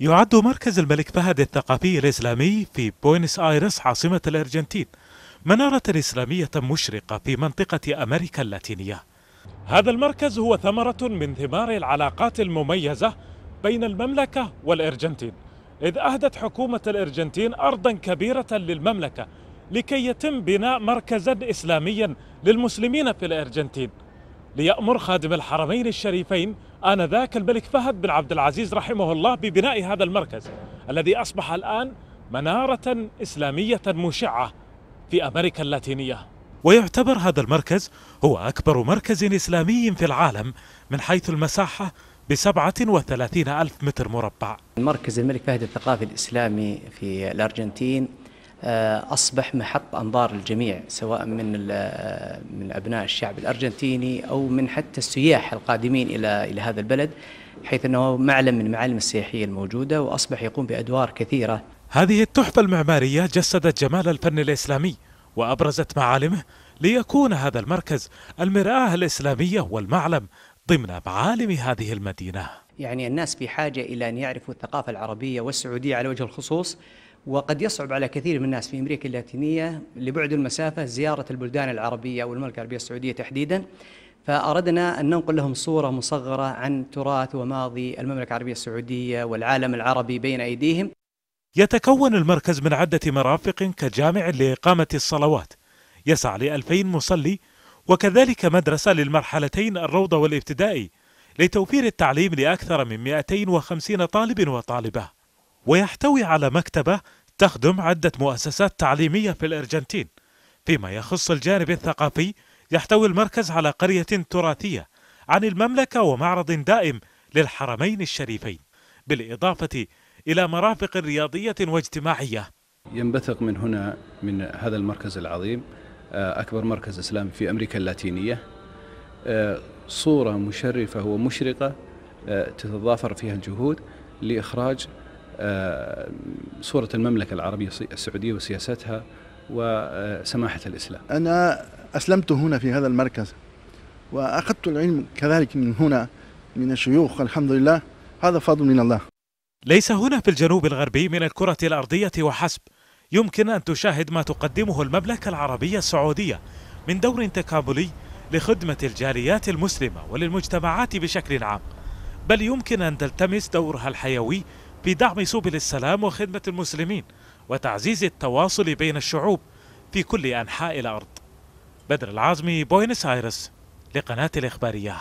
يعد مركز الملك فهد الثقافي الإسلامي في بوينس آيرس عاصمة الأرجنتين. منارة إسلامية مشرقة في منطقة أمريكا اللاتينية. هذا المركز هو ثمرة من ثمار العلاقات المميزة بين المملكة والأرجنتين إذ أهدت حكومة الأرجنتين أرضا كبيرة للمملكة لكي يتم بناء مركزا إسلاميا للمسلمين في الأرجنتين. ليأمر خادم الحرمين الشريفين آنذاك الملك فهد بن عبد العزيز رحمه الله ببناء هذا المركز الذي أصبح الآن منارة إسلامية مشعة في أمريكا اللاتينية. ويعتبر هذا المركز هو أكبر مركز إسلامي في العالم من حيث المساحة بسبعة وثلاثين ألف متر مربع. مركز الملك فهد الثقافي الإسلامي في الأرجنتين آه، أصبح محط أنظار الجميع سواء من من أبناء الشعب الأرجنتيني أو من حتى السياح القادمين إلى إلى هذا البلد حيث أنه معلم من معالم السياحية الموجودة وأصبح يقوم بأدوار كثيرة. هذه التحفة المعمارية جسدت جمال الفن الإسلامي وأبرزت معالمه ليكون هذا المركز المرآة الإسلامية والمعلم ضمن معالم هذه المدينة. يعني الناس في حاجة إلى أن يعرفوا الثقافة العربية والسعودية على وجه الخصوص وقد يصعب على كثير من الناس في أمريكا اللاتينية لبعد المسافة زيارة البلدان العربية أو المملكة العربية السعودية تحديدا. فأردنا أن ننقل لهم صورة مصغرة عن تراث وماضي المملكة العربية السعودية والعالم العربي بين أيديهم. يتكون المركز من عدة مرافق كجامع لإقامة الصلوات. يسع لألفين مصلي وكذلك مدرسة للمرحلتين الروضة والابتدائي لتوفير التعليم لأكثر من 250 طالب وطالبة. ويحتوي على مكتبة تخدم عدة مؤسسات تعليمية في الأرجنتين. فيما يخص الجانب الثقافي يحتوي المركز على قرية تراثية عن المملكة ومعرض دائم للحرمين الشريفين بالإضافة إلى مرافق رياضية واجتماعية. ينبثق من هنا من هذا المركز العظيم آه، أكبر مركز إسلامي في أمريكا اللاتينية. آه، صورة مشرفة ومشرقة آه، تتضافر فيها الجهود لإخراج صورة المملكة العربية السعودية وسياستها وسماحة الإسلام. أنا أسلمت هنا في هذا المركز وأخذت العلم كذلك من هنا من الشيوخ الحمد لله. هذا فضل من الله. ليس هنا في الجنوب الغربي من الكرة الأرضية وحسب. يمكن أن تشاهد ما تقدمه المملكة العربية السعودية من دور تكاملي لخدمة الجاليات المسلمة وللمجتمعات بشكل عام. بل يمكن أن تلتمس دورها الحيوي في دعم سبل السلام وخدمة المسلمين وتعزيز التواصل بين الشعوب في كل أنحاء الأرض. بدر العازمي بوينس آيرس لقناة الإخبارية.